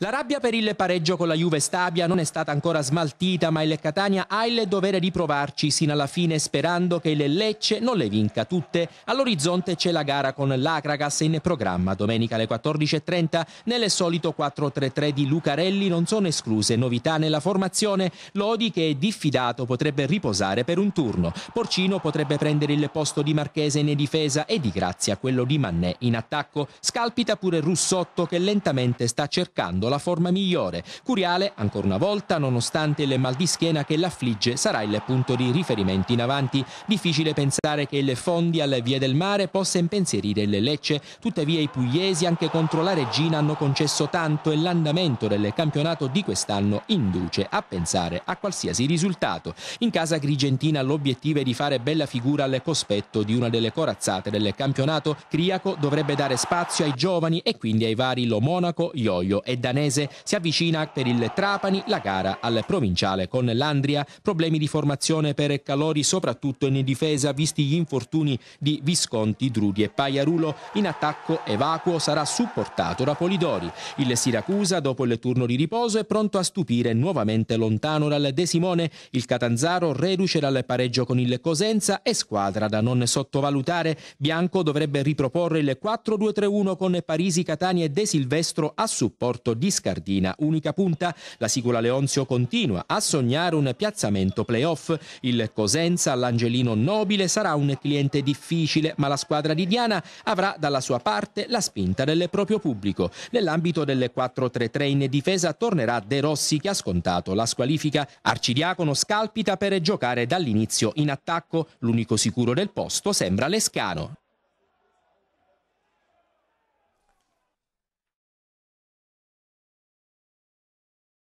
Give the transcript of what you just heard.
La rabbia per il pareggio con la Juve Stabia non è stata ancora smaltita, ma il Catania ha il dovere di provarci sino alla fine sperando che il Lecce non le vinca tutte. All'orizzonte c'è la gara con l'Acragas in programma. Domenica alle 14.30 nel solito 4-3-3 di Lucarelli non sono escluse novità nella formazione. Lodi che è diffidato potrebbe riposare per un turno. Porcino potrebbe prendere il posto di Marchese in difesa e di Grazia quello di Mannè in attacco. Scalpita pure Russotto che lentamente sta cercando la forma migliore. Curiale, ancora una volta, nonostante il mal di schiena che l'affligge, sarà il punto di riferimento in avanti. Difficile pensare che il Fondi alle vie del mare possa impensierire il Lecce. Tuttavia i pugliesi anche contro la Regina hanno concesso tanto e l'andamento del campionato di quest'anno induce a pensare a qualsiasi risultato. In casa grigentina l'obiettivo è di fare bella figura al cospetto di una delle corazzate del campionato. Criaco dovrebbe dare spazio ai giovani e quindi ai vari Lo Monaco, Ioio e Danese Milanese. Si avvicina per il Trapani la gara al provinciale con l'Andria. Problemi di formazione per Calori soprattutto in difesa visti gli infortuni di Visconti, Drudi e Paiarulo. In attacco Evacuo sarà supportato da Polidori. Il Siracusa dopo il turno di riposo è pronto a stupire nuovamente lontano dal De Simone. Il Catanzaro reduce dal pareggio con il Cosenza e squadra da non sottovalutare. Bianco dovrebbe riproporre il 4-2-3-1 con Parisi, Catania e De Silvestro a supporto di di Scardina, unica punta. La Sicula Leonzio continua a sognare un piazzamento playoff. Il Cosenza all'Angelino Nobile sarà un cliente difficile, ma la squadra di Diana avrà dalla sua parte la spinta del proprio pubblico. Nell'ambito del 4-3-3 in difesa tornerà De Rossi che ha scontato la squalifica. Arcidiacono scalpita per giocare dall'inizio in attacco. L'unico sicuro del posto sembra Lescano.